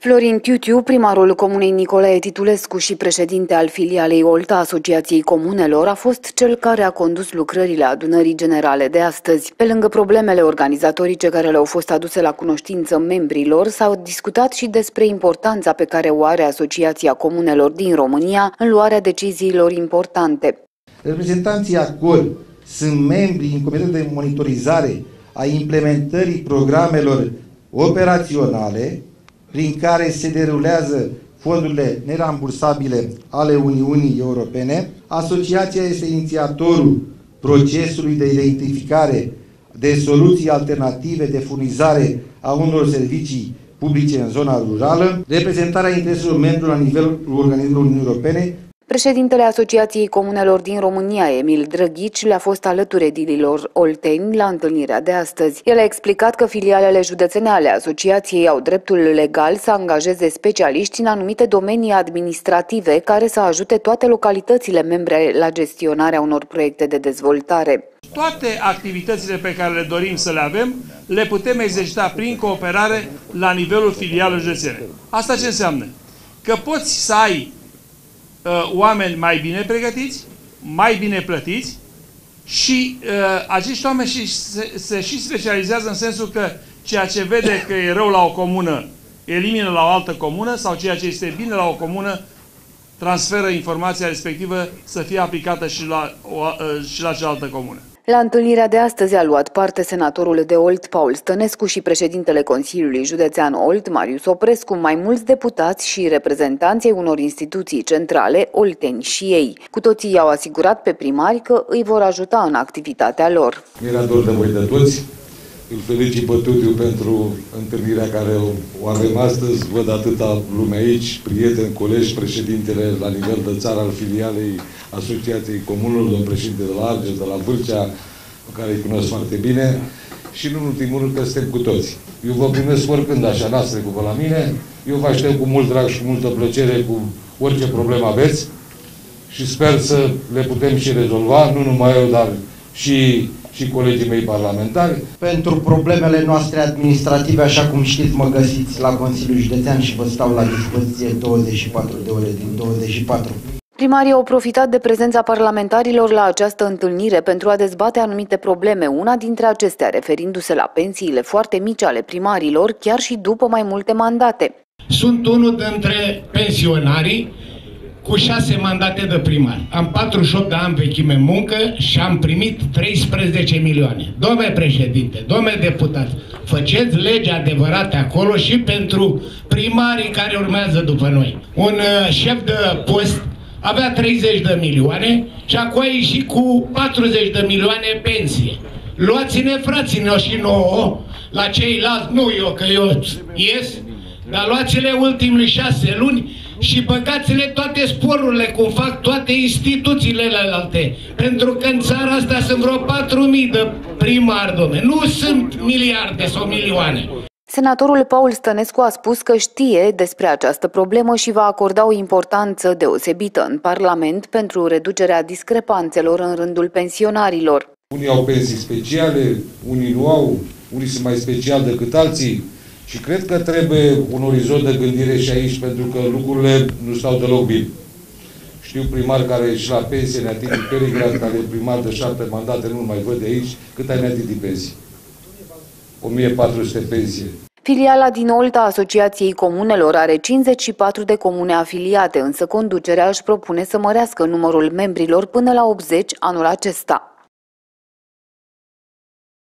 Florin Tiutiu, primarul comunei Nicolae Titulescu și președinte al filialei Olta Asociației Comunelor, a fost cel care a condus lucrările adunării generale de astăzi. Pe lângă problemele organizatorice care le-au fost aduse la cunoștință membrilor, s-au discutat și despre importanța pe care o are Asociația Comunelor din România în luarea deciziilor importante. Reprezentanții ACOR sunt membri în Comitetul de Monitorizare a implementării programelor operaționale prin care se derulează fondurile nerambursabile ale Uniunii Europene. Asociația este inițiatorul procesului de identificare de soluții alternative de furnizare a unor servicii publice în zona rurală, reprezentarea intereselor membrilor la nivelul organismelor Uniunii Europene Președintele Asociației Comunelor din România, Emil Drăghici, le-a fost alături edililor olteni la întâlnirea de astăzi. El a explicat că filialele județene ale asociației au dreptul legal să angajeze specialiști în anumite domenii administrative care să ajute toate localitățile membre la gestionarea unor proiecte de dezvoltare. Toate activitățile pe care le dorim să le avem, le putem exercita prin cooperare la nivelul filialelor județene. Asta ce înseamnă? Că poți să ai uh, oameni mai bine pregătiți, mai bine plătiți și uh, acești oameni și se, se și specializează în sensul că ceea ce vede că e rău la o comună elimină la o altă comună sau ceea ce este bine la o comună transferă informația respectivă să fie aplicată și la, o, uh, și la cealaltă comună. La întâlnirea de astăzi a luat parte senatorul de Olt, Paul Stănescu și președintele Consiliului Județean Olt, Marius Oprescu, mai mulți deputați și reprezentanții unor instituții centrale, olteni și ei. Cu toții i-au asigurat pe primari că îi vor ajuta în activitatea lor. Mi-era dor de voi de toți, îl felicit pe Tudiu pentru întâlnirea care o avem astăzi. Văd atâta lume aici, prieteni, colegi, președintele la nivel de țară al filialei Asociației Comunelor, domnul președinte de la Argeș, de la Vâlcea, pe care îi cunosc foarte bine. Și în ultimul rând că suntem cu toți. Eu vă primesc oricând așa, n-ați trecut pe la mine. Eu vă aștept cu mult drag și cu multă plăcere cu orice problemă aveți și sper să le putem și rezolva, nu numai eu, dar și și colegii mei parlamentari. Pentru problemele noastre administrative, așa cum știți, mă găsiți la Consiliul Județean și vă stau la dispoziție 24 de ore din 24. Primarii au profitat de prezența parlamentarilor la această întâlnire pentru a dezbate anumite probleme, una dintre acestea referindu-se la pensiile foarte mici ale primarilor, chiar și după mai multe mandate. Sunt unul dintre pensionarii cu șase mandate de primar. Am 48 de ani vechime în muncă și am primit 13 milioane. Domnule președinte, domnule deputat, faceți legea adevărată acolo și pentru primarii care urmează după noi. Un uh, șef de post avea 30 de milioane și acum a ieșit cu 40 de milioane pensie. Luați-ne, frații și nouă, la ceilalți, nu eu, că eu ies, dar luați-le ultimele șase luni și băgați-le toate sporurile, cum fac toate instituțiile alte. Pentru că în țara asta sunt vreo 4.000 de primari, domne. Nu sunt miliarde sau milioane. Senatorul Paul Stănescu a spus că știe despre această problemă și va acorda o importanță deosebită în Parlament pentru reducerea discrepanțelor în rândul pensionarilor. Unii au pensii speciale, unii nu au, unii sunt mai speciali decât alții. Și cred că trebuie un orizont de gândire și aici, pentru că lucrurile nu stau deloc bine. Știu primar care și la pensie, Neatiti Perigrat, care e primar de șapte mandate, nu mai văd de aici, cât ai Neatiti pensii? 1400 pensie. Filiala din Olta Asociației Comunelor are 54 de comune afiliate, însă conducerea își propune să mărească numărul membrilor până la 80 anul acesta.